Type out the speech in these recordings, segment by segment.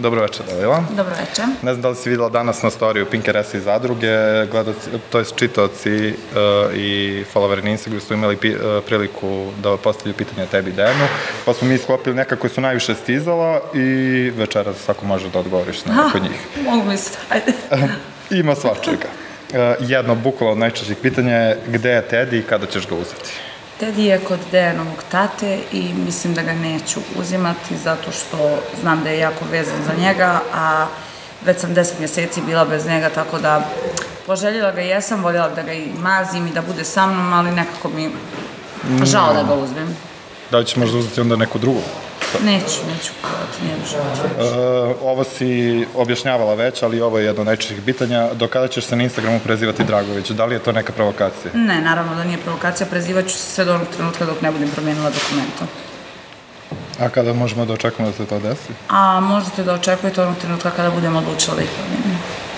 Dobro večer, Dalila. Dobro večer. Ne znam da li si videla danas na storiju Pinkeresa iz zadruge, gledaci, to je čitaoci uh, i followeri na Instagramu su imali pi, uh, priliku da postavljaju pitanje tebi Denu, pa smo mi sklopili neka koja su najviše stizala i večeras svako može da odgovoriš na neko njih. Mogu misliti, ajde. Ima svačega. Uh, jedno bukvalno od najčešćih pitanja je gde je Teddy i kada ćeš ga uzeti? Teddy je kod Dejanovog tate i mislim da ga neću uzimati zato što znam da je jako vezan za njega, a već sam deset mjeseci bila bez njega, tako da poželjela ga jesam, voljela da ga i mazim i da bude sa mnom, ali nekako mi žao da ga uzmem. Da li ćeš možda uzeti onda neku drugu? Neću, neću kupovati nijednu životinju. Uh, ovo si objašnjavala već, ali ovo je jedno od najčešćih pitanja. Do kada ćeš se na Instagramu prezivati Dragović? Da li je to neka provokacija? Ne, naravno da nije provokacija, prezivaću se sve do onog trenutka dok ne budem promijenila dokumenta. A kada možemo da očekujemo da se to desi? A možete da očekujete onog trenutka kada budemo odlučili da ih promijenimo. Uh,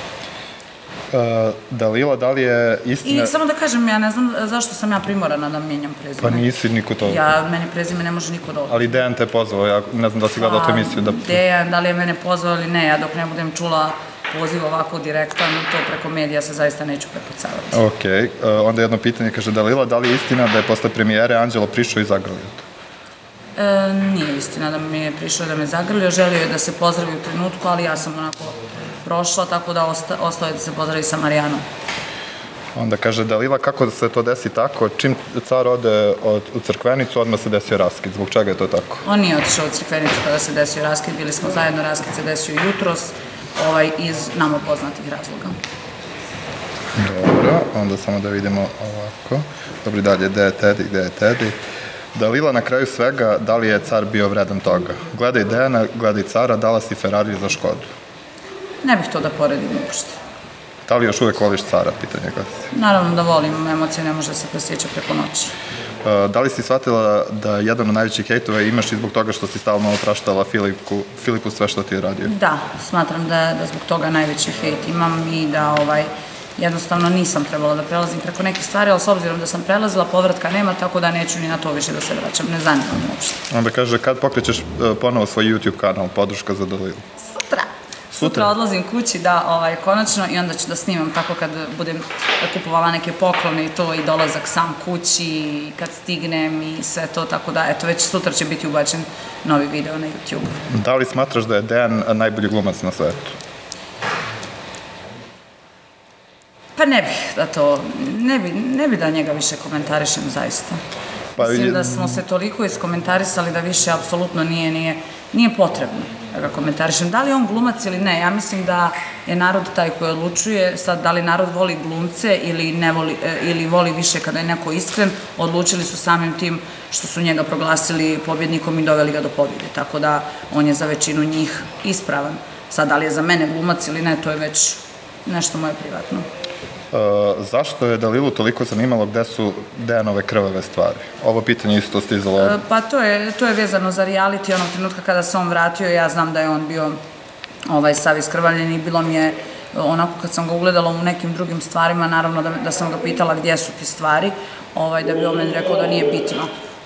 Dalila, da li je istina... I samo da kažem, ja ne znam zašto sam ja primorana da mijenjam prezime. Pa nisi niko to... Ja, meni prezime ne može niko da. Ali Dejan te pozvao, ja ne znam da si gledala tu emisiju. Da... Dejan, da li je mene pozvao ili ne, ja dok ne budem čula poziv ovako direktan, to preko medija se zaista neću prepucavati. Ok, uh, onda jedno pitanje, kaže Dalila, da li je istina da je posle premijere Anđelo prišao i zagrlio te? E, nije istina da mi je prišao da me zagrlio, želio je da se pozdravi u trenutku, ali ja sam onako prošla, tako da osta, ostao je da se pozdravi sa Marijanom. Onda kaže Dalila, kako se to desi tako? Čim car ode od, u crkvenicu, odmah se desio raskid. Zbog čega je to tako? On nije otišao u crkvenicu kada se desio raskid, bili smo zajedno, raskid se desio jutros, ovaj, iz nama poznatih razloga. Dobro, onda samo da vidimo ovako. Dobri dalje, gde je Teddy, gde je Teddy? Dalila na kraju svega, da li je car bio vredan toga? Gledaj Dejana, gledaj cara, dala si Ferrari za Škodu. Ne bih to da poredim uopšte. Da li još uvek voliš cara, pitanje glasi. Naravno da volim, emocije ne može da se presjeća preko noći. Uh, da li si shvatila da jedan od najvećih hejtova imaš i zbog toga što si stalno opraštala Filipu, Filipu sve što ti je radio? Da, smatram da, da zbog toga najveći hejt imam i da ovaj, jednostavno nisam trebala da prelazim preko neke stvari, ali s obzirom da sam prelazila, povratka nema, tako da neću ni na to više da se vraćam, ne zanima me uopšte. Onda kaže, kad pokrećeš uh, ponovo svoj YouTube kanal, podrška za Dalilu? Sutra. Odlazim kući, da, ovaj, konačno, i onda ću da snimam tako kad budem kupovala neke poklone i to, i dolazak sam kući, i kad stignem i sve to, tako da, eto, već sutra će biti ubačen novi video na YouTube. Da li smatraš da je Dejan najbolji glumac na svetu? Pa ne bih da to, ne bi, ne bi da njega više komentarišem zaista. Pa, Mislim da smo se toliko iskomentarisali da više apsolutno nije, nije, nije potrebno da ga komentarišem. Da li je on glumac ili ne, ja mislim da je narod taj koji odlučuje, sad da li narod voli glumce ili, ne voli, e, ili voli više kada je neko iskren, odlučili su samim tim što su njega proglasili pobjednikom i doveli ga do pobjede. Tako da on je za većinu njih ispravan. Sad da li je za mene glumac ili ne, to je već nešto moje privatno. Uh, zašto je Dalilu toliko zanimalo gde su Dejanove krvave stvari? Ovo pitanje isto stizalo. E, Pa to je, to je vezano za reality onog trenutka kada se on vratio, ja znam da je on bio ovaj, sav iskrvavljen i bilo mi je onako kad sam ga ugledala u nekim drugim stvarima, naravno da, da sam ga pitala gdje su ti stvari, ovaj, da bi on meni rekao da nije bitno.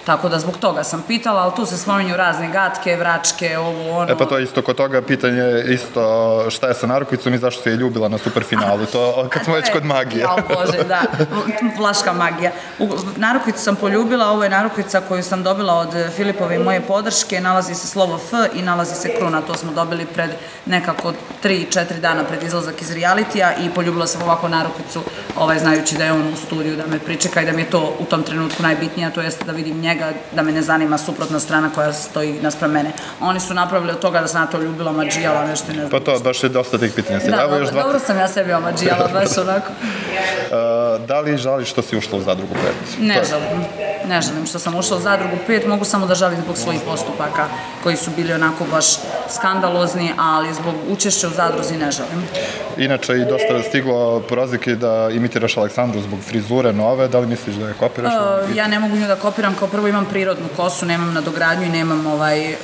Tako da zbog toga sam pitala, ali tu se spominju razne gatke, vračke, ovo, ono. E pa to je isto kod toga pitanje isto šta je sa Narukvicom i zašto se je ljubila na superfinalu. To kad smo već kod magije. Ja, bože, da. Vlaška magija. Narukvicu sam poljubila, ovo je narukvica koju sam dobila od Filipove i moje podrške, nalazi se slovo F i nalazi se kruna. To smo dobili pred nekako 3-4 dana pred izlazak iz realitija i poljubila sam ovako narukvicu, ovaj, znajući da je on u studiju, da me pričeka i da mi je to u tom trenutku najbitnije, to jeste da vidim njega njega, da me ne zanima suprotna strana koja stoji naspram mene. Oni su napravili od toga da sam na to ljubila mađijala, nešto ne znam. Pa to, baš je dosta tih pitanja. Da, dobro, još dva... dobro sam ja sebi omađijala, baš onako. Da li žališ što si ušla u zadrugu 5? Ne žalim. Ne žalim što sam ušla u zadrugu 5, mogu samo da žalim zbog svojih postupaka koji su bili onako baš skandalozni, ali zbog učešća u zadruzi ne žalim. Inače, i dosta je stiglo prozike da imitiraš Aleksandru zbog frizure nove, da li misliš da je kopiraš? Uh, ja ne mogu nju da kopiram, kao prvo imam prirodnu kosu, nemam nadogradnju i nemam ovaj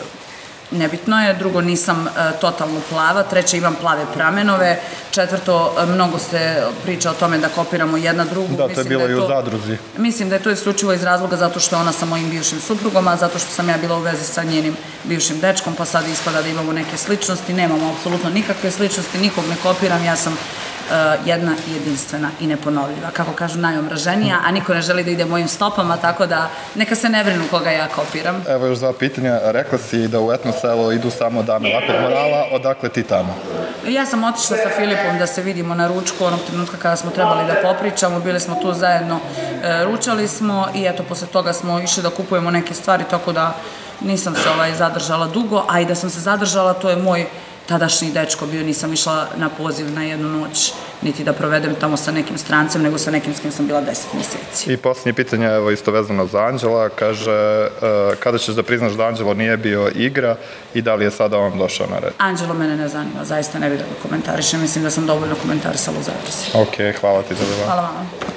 nebitno je, drugo nisam e, totalno plava, treće imam plave pramenove, četvrto e, mnogo se priča o tome da kopiramo jedna drugu. Da, to je bilo i u zadruzi. Mislim da je to isključivo iz razloga zato što je ona sa mojim bivšim suprugom, a zato što sam ja bila u vezi sa njenim bivšim dečkom, pa sad ispada da imamo neke sličnosti, nemamo apsolutno nikakve sličnosti, nikog ne kopiram, ja sam uh, jedna i jedinstvena i neponovljiva, kako kažu najomraženija, a niko ne želi da ide mojim stopama, tako da neka se ne brinu koga ja kopiram. Evo još dva pitanja. Rekla si da u etno selo idu samo dame lakog morala, odakle ti tamo? Ja sam otišla sa Filipom da se vidimo na ručku onog trenutka kada smo trebali da popričamo, bili smo tu zajedno, e, ručali smo i eto posle toga smo išli da kupujemo neke stvari, tako da nisam se ovaj zadržala dugo, a i da sam se zadržala, to je moj tadašnji dečko bio, nisam išla na poziv na jednu noć, niti da provedem tamo sa nekim strancem, nego sa nekim s kim sam bila deset meseci. I posljednje pitanje, evo isto vezano za Anđela, kaže uh, kada ćeš da priznaš da Anđelo nije bio igra i da li je sada on došao na red? Anđelo mene ne zanima, zaista ne bih da ga komentarišem, mislim da sam dovoljno komentarisala u zavrsi. Ok, hvala ti za Hvala vama.